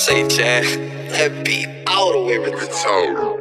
Say, Chad, that beat all the way with the tone.